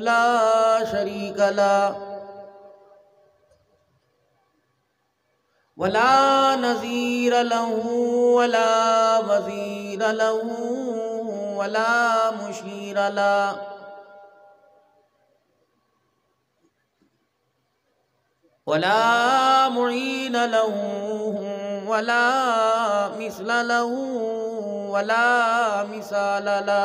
ला शरीक ला। वला नज़ीर लहू, वला वज़ीर लहू, वला मुशीर ला। वला मुईन लहू, वला मिसल लहू, वला मिसाल ला।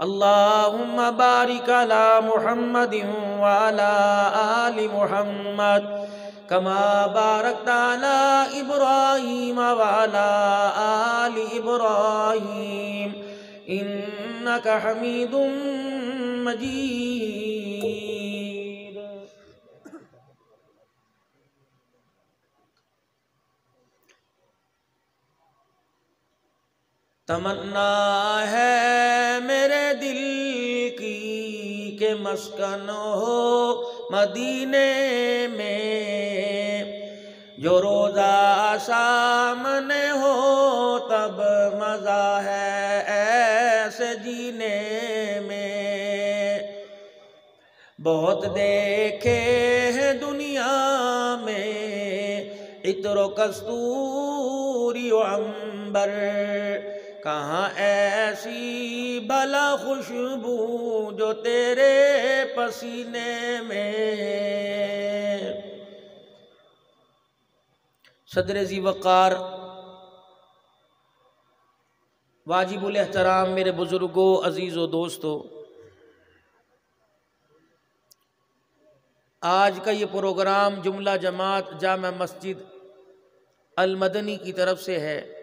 अल्लाहुम्मा बारिक अला मुहम्मद वाला आलि मुहम्मद। कमा बारक ताला इब्राहिम वाला आलि इब्राहिम। इन्नक हमीदुम मजीद। तमन्ना है दिल की के मस्कन हो मदीने में। जो रोज़ा सामने हो, तब मज़ा है ऐसे जीने में। बहुत देखे हैं दुनिया में इतरो कस्तूरी अंबर। कहाँ ऐसी भला खुशबू जो तेरे पसीने में? सदर जी वक़ार, वाजिबुल एहतराम मेरे बुज़ुर्गों, अज़ीज़, दोस्तों। आज का ये प्रोग्राम जुमला जमात जाम मस्जिद अलमदनी की तरफ़ से है।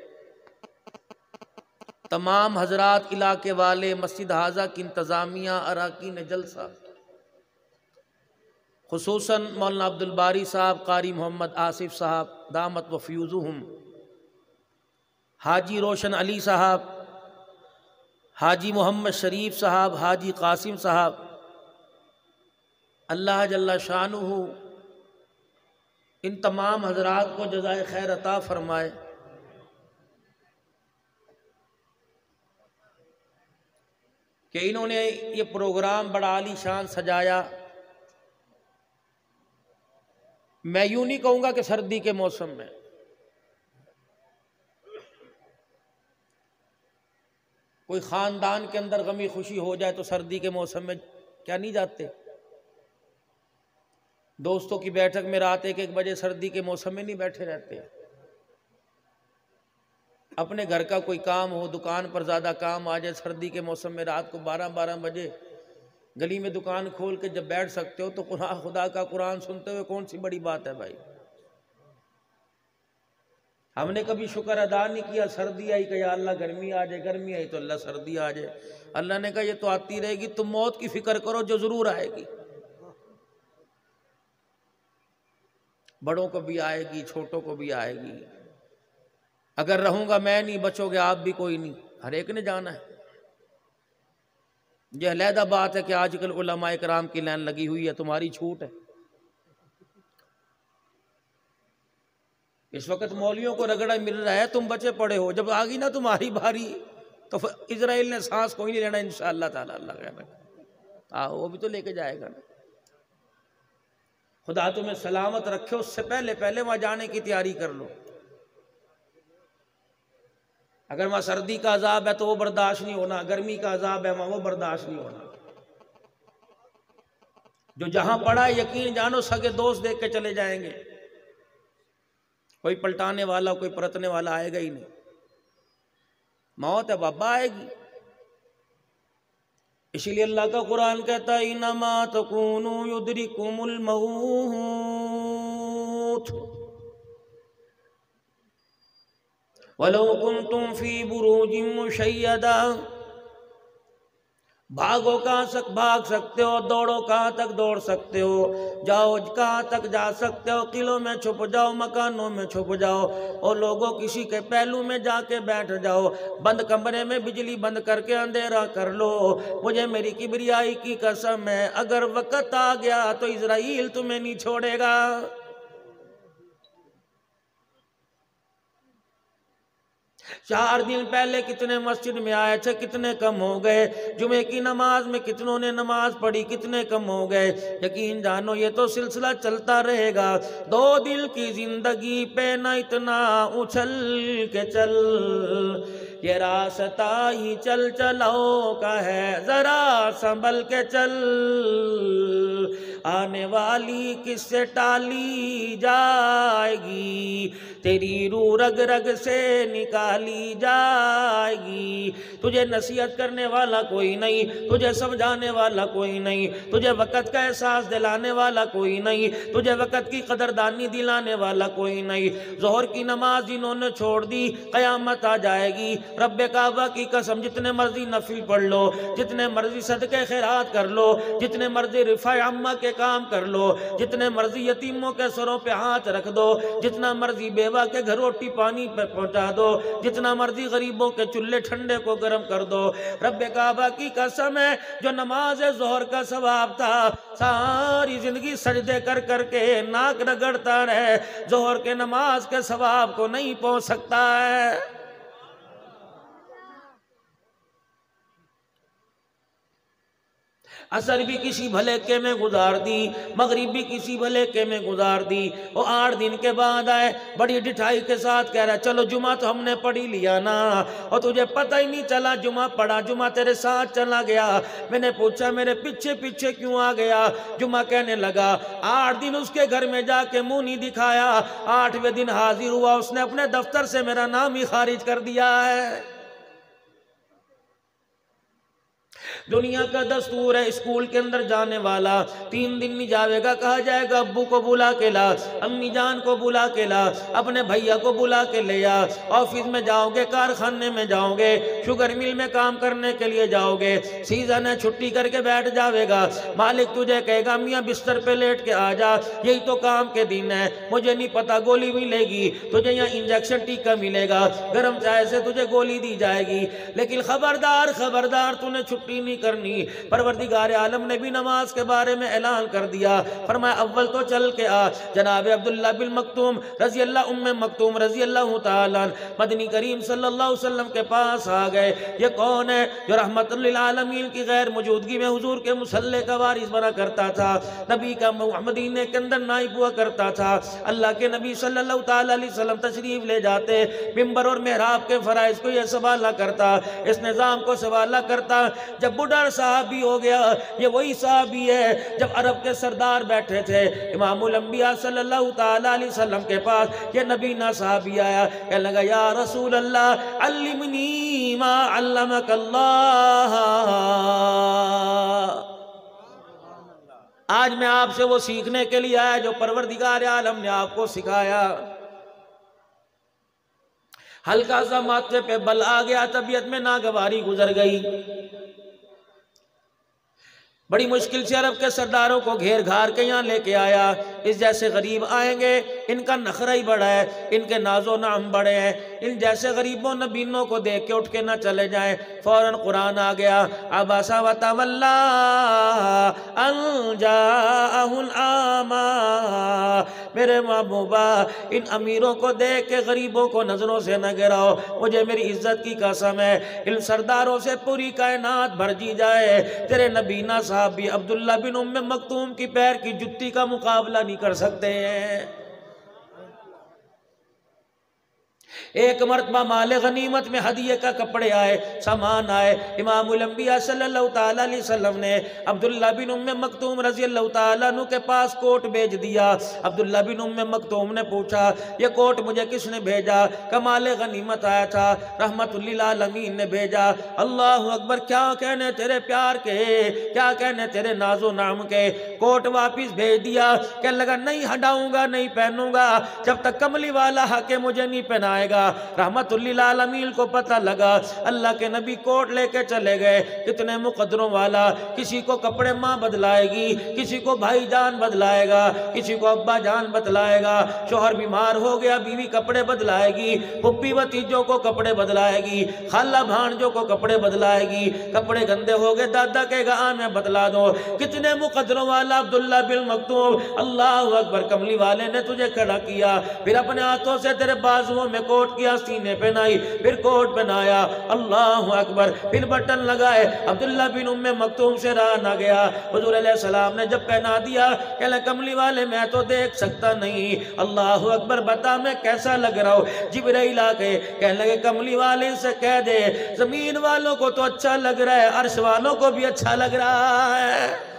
तमाम हजरात इलाके वाले मस्जिद हाजा की इंतज़ामिया, अरकान जलसा। खसूस मौलाना अब्दुलबारी साहब, कारी मोहम्मद आसिफ साहब, दामत वफ़्यूज़ुम हाजी रोशन अली साहब, हाजी मोहम्मद शरीफ साहब, हाजी कासिम साहब, अल्लाह जल्ला शान इन तमाम हजरात को जजाय खैर अता फरमाए। कि इन्होंने ये प्रोग्राम बड़ा आली शान सजाया। मैं यूँ नहीं कहूँगा कि सर्दी के मौसम में। कोई ख़ानदान के अंदर गमी खुशी हो जाए तो सर्दी के मौसम में क्या नहीं जाते? दोस्तों की बैठक में रात एक एक बजे सर्दी के मौसम में नहीं बैठे रहते। अपने घर का कोई काम हो, दुकान पर ज़्यादा काम आ जाए, सर्दी के मौसम में रात को बारह बारह बजे गली में दुकान खोल के जब बैठ सकते हो तो कुरान खुदा का कुरान सुनते हुए कौन सी बड़ी बात है भाई? हमने कभी शुक्र अदा नहीं किया, सर्दी आई कि अल्लाह, गर्मी आ जाए, गर्मी आई तो अल्लाह सर्दी आ जाए। अल्लाह ने कहा, ये तो आती रहेगी, तुम मौत की फ़िक्र करो जो ज़रूर आएगी। बड़ों को भी आएगी, छोटों को भी आएगी। अगर रहूँगा मैं नहीं, बचोगे आप भी कोई नहीं। हर एक ने जाना है। यह अलहदा बात है कि आजकल उलमाए कराम की लाइन लगी हुई है, तुम्हारी छूट है। इस वक्त मौलियों को रगड़ा मिल रहा है, तुम बचे पड़े हो। जब आ गई ना तुम्हारी बारी तो इसराइल ने सांस कोई नहीं लेना इन ताला, अल्लाह वो भी तो लेके जाएगा ना। खुदा तुम्हें सलामत रखे, उससे पहले पहले वहाँ जाने की तैयारी कर लो। अगर वहाँ सर्दी का अजाब है तो वो बर्दाश्त नहीं होना, गर्मी का अजाब है वहाँ वो बर्दाश्त नहीं होना। जो जहाँ पड़ा है, यकीन जानो, सगे दोस्त देख के चले जाएँगे। कोई पलटाने वाला, कोई परतने वाला आएगा ही नहीं। मौत है, बाबा आएगी। इसीलिए अल्लाह का कुरान कहता है इनमा तकूनु युद्री कुमुल मऊत। कुम तुम फ़ी बुरूजिम मुशैदा भागो कहाँ तक भाग सकते हो, दौड़ो कहाँ तक दौड़ सकते हो, जाओ कहाँ तक जा सकते हो, किलों में छुप जाओ, मकानों में छुप जाओ, और लोगों किसी के पहलू में जाके बैठ जाओ, बंद कमरे में बिजली बंद करके अंधेरा कर लो, मुझे मेरी किबरियाई की कसम है, अगर वक़्त आ गया तो इसराइल तुम्हें नहीं छोड़ेगा। चार दिन पहले कितने मस्जिद में आए थे, कितने कम हो गए। जुमे की नमाज़ में कितनों ने नमाज़ पढ़ी, कितने कम हो गए। यकीन जानो, ये तो सिलसिला चलता रहेगा। दो दिल की ज़िंदगी पे न इतना उछल के चल। ये रास्ता ही चल चलो का है, जरा संभल के चल। आने वाली किससे टाली जाएगी? तेरी रू रग रग से निकाली जाएगी। तुझे नसीहत करने वाला कोई नहीं, तुझे समझाने वाला कोई नहीं, तुझे वक़्त का एहसास दिलाने वाला कोई नहीं, तुझे वक़्त की कदरदानी दिलाने वाला कोई नहीं। जोहर की नमाज़ जिन्होंने छोड़ दी, क़यामत आ जाएगी। रब काबा की कसम, जितने मर्ज़ी नफिल पढ़ लो, जितने मर्ज़ी सदके खैरात कर लो, जितने मर्ज़ी रिफा अम्मा के काम कर लो, जितने मर्ज़ी यतीमों के सरों पर हाथ रख दो, जितना मर्ज़ी बेवा के घर रोटी पानी पे पहुँचा दो जितना मर्ज़ी गरीबों के चूल्हे ठंडे को गर्म कर दो। रब काबा की कसम है, जो नमाज़ जोहर का सवाब था, सारी ज़िंदगी सजदे कर करके नाक रगड़ता रहे। जोहर के नमाज़ के सवाब को नहीं पहुँच सकता है। असर भी किसी भले के में गुजार दी, मगरिब भी किसी भले के में गुजार दी। वो आठ दिन के बाद आए, बड़ी डिठाई के साथ कह रहा, चलो जुमा तो हमने पढ़ी लिया ना। और तुझे पता ही नहीं चला जुमा पढ़ा जुमा तेरे साथ चला गया। मैंने पूछा, मेरे पीछे पीछे क्यों आ गया? जुमा कहने लगा, आठ दिन उसके घर में जाके मुँह नहीं दिखाया। आठवें दिन हाजिर हुआ, उसने अपने दफ्तर से मेरा नाम ही खारिज कर दिया है। दुनिया का दस्तूर है, स्कूल के अंदर जाने वाला। तीन दिन नहीं जाएगा कहा जाएगा, अब्बू को बुला के ला, अम्मी जान को बुला के ला, अपने भैया को बुला के ले आ। ऑफ़िस में जाओगे, कारखाने में जाओगे, शुगर मिल में काम करने के लिए जाओगे, सीज़न है, छुट्टी करके बैठ जाएगा मालिक तुझे कहेगा, मियाँ बिस्तर पे लेट के आ जा, यही तो काम के दिन है, मुझे नहीं पता गोली मिलेगी, तुझे यहाँ इंजेक्शन टीका मिलेगा, गर्म चाय से तुझे गोली दी जाएगी। लेकिन खबरदार खबरदार, तूने छुट्टी नहीं करनी। परवरदिगार आलम ने भी नमाज़ के बारे में ऐलान कर दिया। फरमाया, अव्वल तो चल के आ। जनाब अब्दुल्ला बिन मकतूम रज़ी अल्लाह उम्म मकतूम रज़ी अल्लाह तआला मदनी करीम सल्लल्लाहु अलैहि वसल्लम के पास आ गए। ये कौन है जो रहमत आलमीन की गैर मौजूदगी में हुजूर के मुसल्ले का वारिस बना करता था? नबी का मोहम्मदीन के अंदर नाइब हुआ करता था। अल्लाह के नबी सल्लल्लाहु अलैहि वसल्लम तशरीफ़ ले जाते। मिंबर और मेहराब के फराइज को यह सवाला करता। इस निज़ाम को सवाला करता। जब बुढ़ा साहबी हो गया। ये वही साहबी है, जब अरब के सरदार बैठे थे, इमामुल अंबिया सल्लल्लाहु अलैहि वसल्लम के पास, ये नबी ना साहबी आया, कहने लगा, या रसूल अल्लाह अल्लाह आज मैं आपसे वो सीखने के लिए आया, जो परवरदिगार आलम ने आपको सिखाया। हल्का सा माथे पे बल आ गया, तबीयत में नागवारी गुजर गई। बड़ी मुश्किल से अरब के सरदारों को घेर घार के यहाँ लेके आया। इस जैसे गरीब आएँगे, इनका नखरा ही बड़ा है, इनके नाजो नाम बड़े हैं। इन जैसे गरीबों नबीनों को देख के उठ के ना चले जाएँ। फ़ौर कुरान आ गया अबासा वतवल्ला आमा मेरे महबूबा, इन अमीरों को देख के गरीबों को नज़रों से न गिराओ। मुझे मेरी इज़्ज़त की कसम है। इन सरदारों से पूरी कायनात भर जी जाए। तेरे नबीना साहब भी अब्दुल्ला बिन उम मखतूम की पैर की जुत्ती का मुकाबला नहीं कर सकते हैं। एक मरतबा माल गनीमत में हदिये का कपड़े आए, सामान आए। इमामबिया सल्लल्लाहु ने अब्दुल्ला बिन उम्म मकतूम रज़ी अल्लाह तु के पास कोट भेज दिया। अब्दुल्ला बिन उम्म मकतूम ने पूछा, ये कोट मुझे किसने भेजा? कमाल गनीमत आया था। रहमतुल्लिलामीन ने भेजा। अल्लाह अकबर, क्या कहने तेरे प्यार के? क्या कहने तेरे नाजो नाम के? कोट वापिस भेज दिया। कह लगा, नहीं हटाऊँगा, नहीं पहनूँगा। जब तक कमली वाला हके मुझे नहीं पहनाएगा। लगा। रहमत को पता लगा। अल्लाह के नबी कोट लेके चले गए। कितने मुकदरों वाला। किसी को कपड़े माँ बदलाएगी, किसी को भाई जान बदलाएगा, किसी को अब्बा जान बदलाएगा। शोहर बीमार हो गया, बीवी कपड़े बदलाएगी, पुप्पी भतीजों को कपड़े बदलाएगी, खाला भाणजों को कपड़े बदलाएगी। कपड़े गंदे हो गए, दादा कहेगा, आ, मैं बदला दो। कितने मुकदरों वाला अब्दुल्ला बिल मकतूम। अल्लाह अकबर, कमली वाले ने तुझे खड़ा किया। फिर अपने हाथों से तेरे बाजुओं में कोट कोट किया सीने पहनाई फिर कोट पहनाया अल्लाह अकबर। फिर बटन लगाए। अब्दुल्ला बिन उम्मे मकतूम से रहा ना गया। हजूर सलाम ने जब पहना दिया, कहला, कमली वाले, मैं तो देख सकता नहीं। अल्लाह अकबर, बता मैं कैसा लग रहा हूँ? जिबरई ला के कहने लगे, कमली वाले से कह दे। ज़मीन वालों को तो अच्छा लग रहा है, अर्श वालों को भी अच्छा लग रहा है।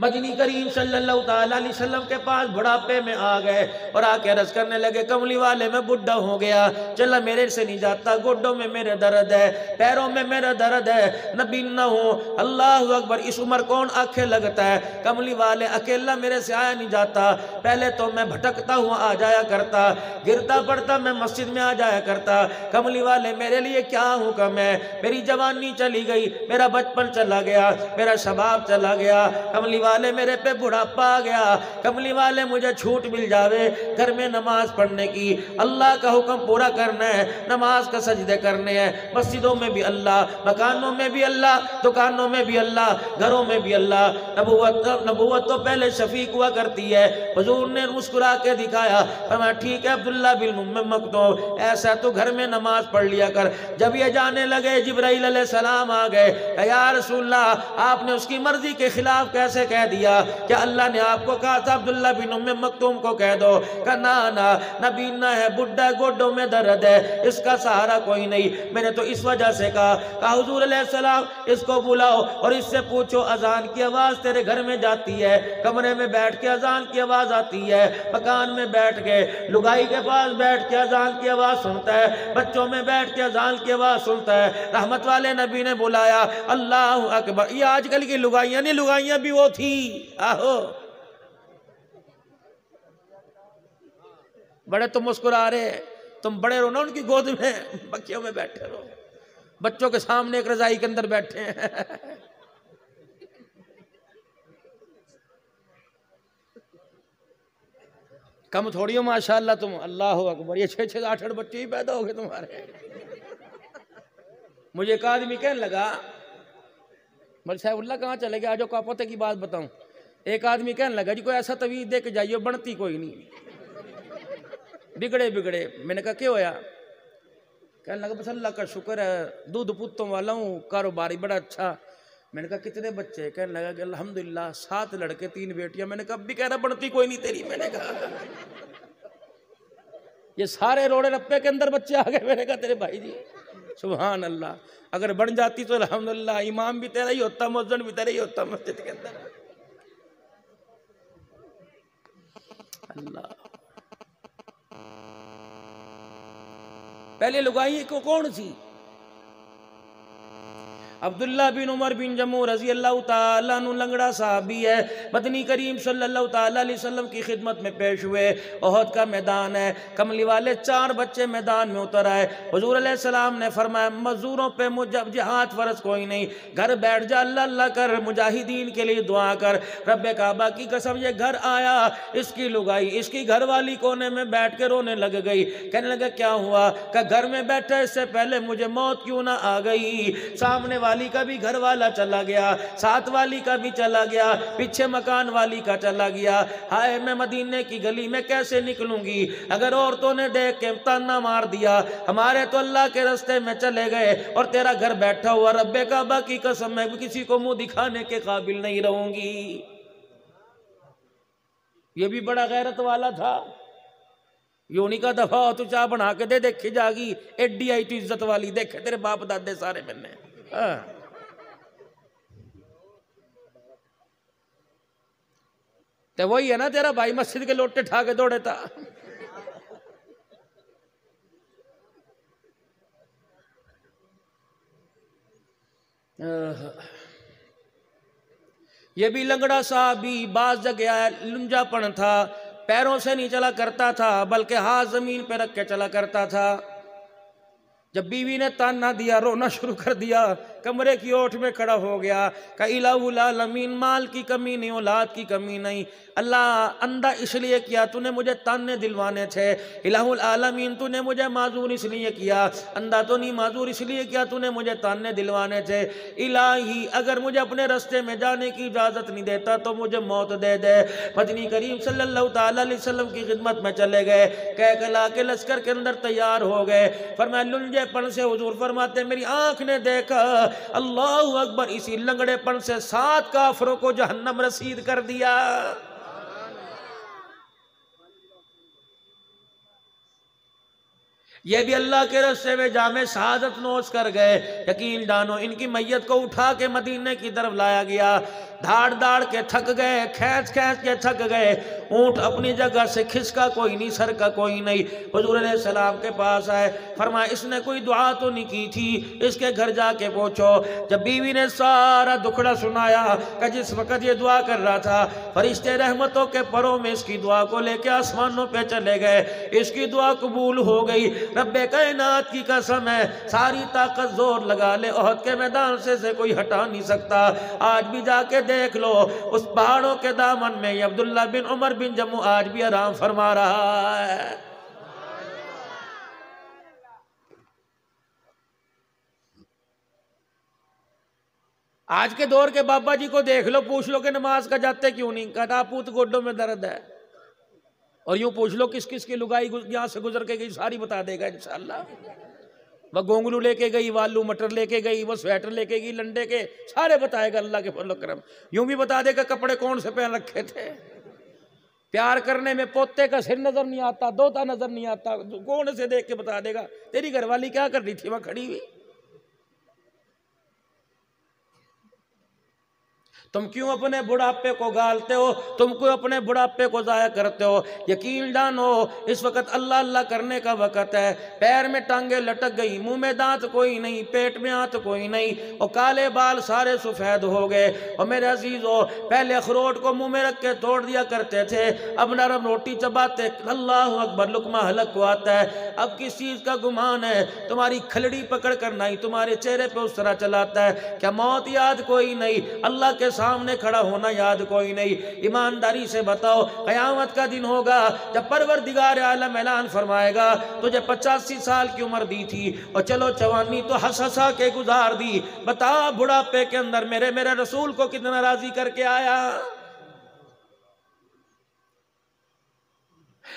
मदनी करीम सल्लल्लाहु अलैहि वसल्लम के पास बुढ़ापे में आ गए और आके रस करने लगे, कमली वाले, में बुढ़ा हो गया। चला, मेरे से नहीं जाता। गोडों में मेरे दर्द है, पैरों में मेरा दर्द है। नबी न हो। अल्लाह अकबर, इस उम्र कौन आँखें लगता है? कमली वाले, अकेला मेरे से आया नहीं जाता। पहले तो मैं भटकता हुआ आ जाया करता। गिरता पड़ता, मैं मस्जिद में आ जाया करता। कमली वाले, मेरे लिए क्या हुक्म है मेरी जवानी चली गई, मेरा बचपन चला गया, मेरा शबाब चला गया। कमली वाले मेरे पे बुढ़ापा आ गया। कमली वाले, मुझे छूट मिल जावे। घर में नमाज़ पढ़ने की अल्लाह का हुक्म पूरा करना है। नमाज़ का सजदे करने हैं। मस्जिदों में भी अल्लाह, मकानों में भी अल्लाह, दुकानों में भी अल्लाह, घरों में भी अल्लाह। नबूवत नबूवत तो पहले शफीक हुआ करती है। हजूर ने मुस्कुरा के दिखाया मैं ठीक है अब्दुल्ला बिल मकतो ऐसा तो घर में नमाज़ पढ़ लिया कर। जब ये जाने लगे, जबराइल सलाम आ गए यार रसूल्ला आपने उसकी मर्ज़ी के खिलाफ कैसे कह दिया क्या अल्लाह ने आपको कहा था अब्दुल्ला बिन उम्मे मकतूम को कह दो का ना ना, नबीना है बुढ़ा गोडों में दर्द है, इसका सहारा कोई नहीं। मैंने तो इस वजह से कहा कहा हुजूर सलाम, इसको बुलाओ और इससे पूछो, अजान की आवाज़ तेरे घर में जाती है? कमरे में बैठ के अजान की आवाज़ आती है। मकान में बैठ के लुगाई के पास बैठ के अजान की आवाज़ सुनता है। बच्चों में बैठ के अजान की आवाज़ सुनता है। रहमत वाले नबी ने बुलाया, अल्लाह अकबर। ये आजकल की लुगाइयाँ नहीं लुगाइयाँ भी वो थी थी आहो। बड़े तुम मुस्कुरा रहे तुम बड़े रहो ना उनकी गोद में, बच्चियों में बैठे रहो। बच्चों के सामने एक रजाई के अंदर बैठे हैं। कम थोड़ी हो, माशाल्लाह तुम। अल्लाह अकबर। ये छह छह, आठ आठ बच्चे ही पैदा हो गए तुम्हारे। मुझे एक आदमी कहने लगा मल साहबुल्ला कहाँ चले गए? आज का पते की बात बताऊँ। एक आदमी कहने लगा, जी, कोई ऐसा तवीज दे के जाइए बनती कोई नहीं। बिगड़े बिगड़े। मैंने कहा, क्यों होया? कहने लगा, बस अल्लाह का शुक्र है, दूध पुतों वाला हूँ कारोबारी बड़ा अच्छा। मैंने कहा, कितने बच्चे? कहने लगा कि, अल्हम्दुलिल्लाह, सात लड़के, तीन बेटियाँ। मैंने कहा, भी कह रहा, बनती कोई नहीं तेरी? मैंने कहा, ये सारे रोड़े रप्पे के अंदर बच्चे आ गए। मैंने कहा, तेरे भाई जी सुबहान अल्लाह अगर बन जाती तो अलहमदिल्ला इमाम भी तेरा ही होता मस्जिद भी तेरा ही होता मस्जिद के अंदर। अल्लाह। पहले लुगाई को कौन सी? अब्दुल्ला बिन उमर बिन जमू रज़ी अल्लाह तु लंगड़ा साहबी है। मदनी करीम सल्लल्लाहु अलैहि वसल्लम की खिदमत में पेश हुए। अहद का मैदान है। कमली वाले चार बच्चे मैदान में उतर आए। हजूर सलाम ने फरमाया, मजदूरों पे मुझ जिहाद फ़र्ज़ कोई नहीं। घर बैठ जा, अल्लाह अल्लाह कर, मुजाहिदीन के लिए दुआ कर। रब काबा की कसम, ये घर आया। इसकी लुगाई, इसकी घर वाली कोने में बैठ के रोने लग गई। कहने लगा, क्या हुआ? का घर में बैठा, इससे पहले मुझे मौत क्यों ना आ गई? सामने वाले वाली का भी घर वाला चला गया, साथ वाली का भी चला गया, पीछे मकान वाली का चला गया। हाय, मैं मदीने की गली में कैसे निकलूँगी? अगर औरतों ने देख के ताना मार दिया, हमारे तो अल्लाह के रास्ते में चले गए और तेरा घर बैठा हुआ रब्बे की कसम, मैं किसी को मुँह दिखाने के काबिल नहीं रहूँगी। ये भी बड़ा गैरत वाला था। योनी का दफ़ा तू चाह बना के दे, देखी जागी। एडी आई तू इज़्ज़त वाली, देखे तेरे बाप दादे सारे मैंने। तो वही है ना, तेरा भाई मस्जिद के लोटे ठा के दौड़े था। ये भी लंगड़ा सा भी बाज जगह लुंजापन था, पैरों से नहीं चला करता था, बल्कि हाथ ज़मीन पे रख के चला करता था। जब बीवी ने तान ना दिया रोना शुरू कर दिया कमरे की ओठ में खड़ा हो गया। कईलामीन माल की कमी नहीं, औलाद की कमी नहीं। अल्लाह अंधा इसलिए किया, तूने मुझे ताने दिलवाने थे। इलामीन तूने मुझे माजूर इसलिए किया। अंधा तो नहीं, माजूर इसलिए किया, तूने मुझे ताने दिलवाने थे। इलाही, अगर मुझे अपने रास्ते में जाने की इजाज़त नहीं देता तो मुझे मौत दे दे। पत्नी करीम सल्लल्लाहु अलैहि की खिदमत में चले गए। कह कला के लश्कर के अंदर तैयार हो गए। फरमाया लुंजेपन से हजूर, फरमाते, मेरी आँख ने देखा अल्लाह अकबर, इसी लंगड़ेपन से सात काफरों को जहन्नम रसीद कर दिया। ये भी अल्लाह के रस्ते में जामे शहादत नोश कर गए। यकीन डानो, इनकी मैयत को उठा के मदीने की तरफ़ लाया गया। धाड़ धाड़ के थक गए खींच खींच के थक गए। ऊँट अपनी जगह से खिसका कोई नहीं सर का कोई नहीं। हजूर सलाम के पास आए फरमा इसने कोई दुआ तो नहीं की थी? इसके घर जाके पूछो। जब बीवी ने सारा दुखड़ा सुनाया कि जिस वक्त ये दुआ कर रहा था फरिश्ते रहमतों के परों में इसकी दुआ को लेके आसमानों पे चले गए। इसकी दुआ कबूल हो गई। रब कायनात की कसम है सारी ताकत ज़ोर लगा ले के मैदान से, से कोई हटा नहीं सकता। आज भी जाके देख लो, उस पहाड़ों के दामन में अब्दुल्ला बिन उमर बिन जम्मू आज भी आराम फरमा रहा है। आज के दौर के बाबा जी को देख लो, पूछ लो कि नमाज़ का जाते क्यों नहीं? कहता पूत गोड्डों में दर्द है। और यूँ पूछ लो किस किस की लुगाई यहाँ से गुजर के गई, सारी बता देगा इंशाल्लाह। वह गोंगलू लेके गई आलू मटर लेके गई, वह स्वेटर लेके गई लंडे के, सारे बताएगा अल्लाह के फल करम। यूँ भी बता देगा कपड़े कौन से पहन रखे थे? प्यार करने में पोते का सिर नज़र नहीं आता, दोता नज़र नहीं आता, कौन से देख के बता देगा? तेरी घरवाली क्या कर रही थी? वह खड़ी हुई। तुम क्यों अपने बुढ़ापे को गालते हो? तुम क्यों अपने बुढ़ापे को ज़ाया करते हो? यकीन जानो, इस वक्त अल्लाह अल्लाह करने का वक़्त है। पैर में टांगे लटक गई, मुँह में दांत कोई नहीं, पेट में हाथ कोई नहीं, और काले बाल सारे सफ़ेद हो गए। और मेरे अज़ीज़ हो पहले अखरोट को मुँह में रख के तोड़ दिया करते थे, अब नरम रोटी चबाते, अल्लाह अकबर, लुकमा हलक को आता है। अब किस चीज़ का गुमान है? तुम्हारी खलड़ी पकड़ कर नहीं, तुम्हारे चेहरे पर उस तरह चलाता है। क्या मौत याद कोई नहीं? अल्लाह के सामने खड़ा होना याद कोई नहीं। ईमानदारी से बताओ, कयामत का दिन होगा, जब परवर दिगार आलम ऐलान फरमाएगा, तुझे पचासी साल की उम्र दी थी, और चलो जवानी तो हंस हंसा के गुजार दी। बता बुढ़ापे के अंदर मेरे मेरे रसूल को कितना राज़ी करके आया?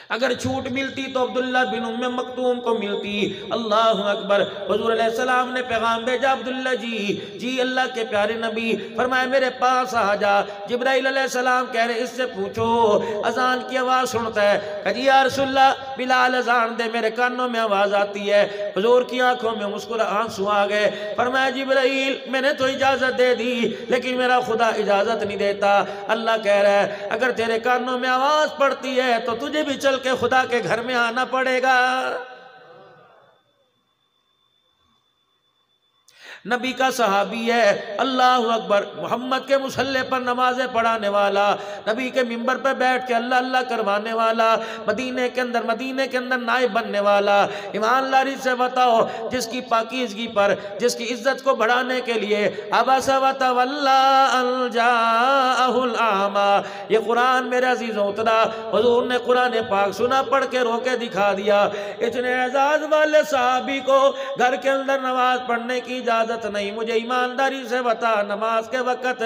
अगर छूट मिलती तो अब्दुल्ला बिन उम्म मखतूम को मिलती। अल्लाह अकबर। हजूर सलाम ने पैगाम भेजा, अब्दुल्ला जी जी अल्लाह के प्यारे नबी फरमाए मेरे पास आ जा। जब्राइल सलाम कह रहे, इससे पूछो, अजान की आवाज़ सुनता है। कजी यारसुल्ला बिलाल अजान दे, मेरे कानों में आवाज़ आती है। हजूर की आँखों में मुस्कुरा आँसू आ गए। फरमाया, जिब्राइल, मैंने तो इजाज़त दे दी, लेकिन मेरा खुदा इजाज़त नहीं देता। अल्लाह कह रहा है, अगर तेरे कानों में आवाज़ पड़ती है तो तुझे भी चल के खुदा के घर में आना पड़ेगा। नबी का सहाबी है, अल्लाह अकबर। मोहम्मद के मुसल्ले पर नमाजें पढ़ाने वाला, नबी के मिंबर पर बैठ के अल्लाह अल्लाह करवाने वाला, मदीने के अंदर, मदीने के अंदर नायब बनने वाला। ईमानदारी से बताओ, जिसकी पाकिजगी पर, जिसकी इज़्ज़त को बढ़ाने के लिए आमा। ये कुरान मेरे अज़ीज़, उतरा। हजूर ने कुरान पाक सुना, पढ़ के रोके दिखा दिया। इतने एजाज वाले साहबी को घर के अंदर नमाज़ पढ़ने की इजाज़त इजाज़त नहीं। मुझे ईमानदारी से बता, नमाज़ के वक़्त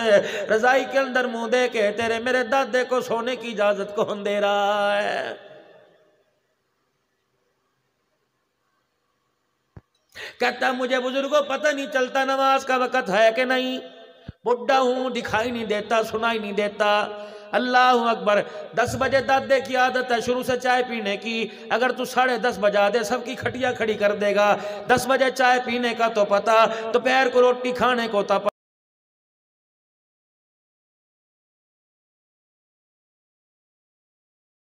रजाई के अंदर मुँह दे के तेरे मेरे दादे को सोने की इजाज़त कौन दे रहा है। कहता, मुझे बुज़ुर्गों, पता नहीं चलता नमाज़ का वक़्त है कि नहीं। बुढ़ा हूँ, दिखाई नहीं देता, सुनाई नहीं देता। अल्लाह अकबर, दस बजे दादे की आदत है शुरू से चाय पीने की। अगर तू साढ़े दस बजा दे, सबकी खटिया खड़ी कर देगा। दस बजे चाय पीने का तो पता, दोपहर को रोटी खाने को तो